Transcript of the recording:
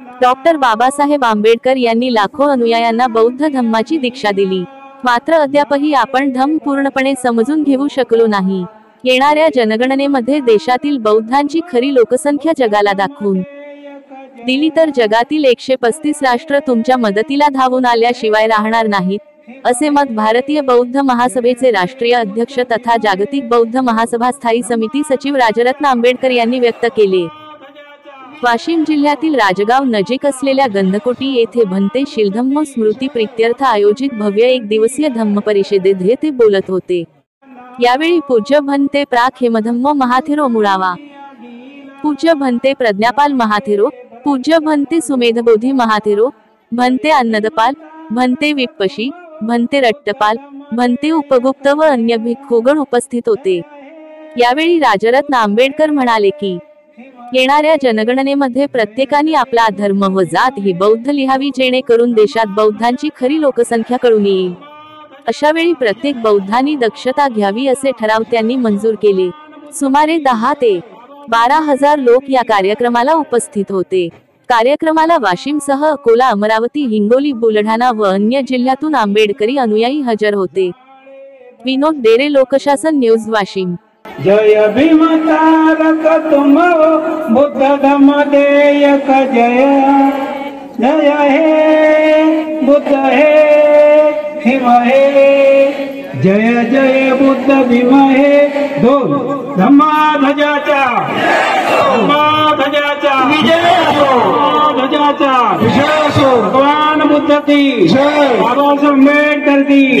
Doctor Babasaheb Ambedkar यांनी लाखो अनुयायांना बौद्ध धम्माची दीक्षा दिली. मात्र अद्यापही आपण धम्म पूर्णपणे समजून घेऊ शकलो नाही. येणाऱ्या जनगणनेमध्ये देशातील बौद्धांची खरी लोकसंख्या जगाला दाखवून. दिली तर जगातील एकशे पस्तीस राष्ट्र तुमच्या मदतीला धावून आल्याशिवाय राहणार नाहीत असे मत भारतीय बौद्ध महासभेचे राष्ट्रीय अध्यक्ष तथा जागतिक बौद्ध महासभा स्थायी समिती सचिव राजरत्न आंबेडकर यांनी व्यक्त केले. वाशिम जिल्ह्यातील राजगाव नजीक असलेल्या गंधकोटी येथे भंते शिलधम्म स्मृती प्रित्यर्थ आयोजित भव्य एक दिवसीय धम्म परिषदेत ते बोलत होते. यावेळी पूज्य भंते प्राक हेमधम्म महाथेरो मुळावा. पूज्य भंते प्रज्ञापाल महाथेरो पूज्य भंते सुमेधबोधी महाथेरो भंते अन्नदपाल भंते विप्पशी भंते रट्टपाल भंते उपगुप्त व अन्य भिक्खुगण उपस्थित होते. यावेळी राजरत्न आंबेडकर म्हणाले की येणाऱ्या जनगणनेमध्ये प्रत्येकाने आपला धर्म व जात ही बौद्ध लिहावी जेणेकरून देशात बौद्धांची खरी लोकसंख्या कळून येईल. अशा वेळी प्रत्येक बौद्धांनी दक्षता घ्यावी असे ठराव त्यांनी मंजूर केले. सुमारे दहा ते बारा हजार लोक या कार्यक्रमाला उपस्थित होते. कार्यक्रमाला वाशिमसह अकोला अमरावती हिंगोली बुलढाणा व अन्य जिल्ह्यातून आंबेडकरी अनुयायी हजर होते. विनोद डेरे लोकशासन न्यूज वाशिम. जय भीम तारक तुम बुद्ध धम्म देयक जय। जय हे बुद्ध हे भीम हे। जय जय बुद्ध भीम हे दोन धम्मा ध्वजाचा धम्मा ध्वजाचा विजय ध्वजाचा विजय भगवान बुद्ध की। बाबासाहेब आंबेडकर की।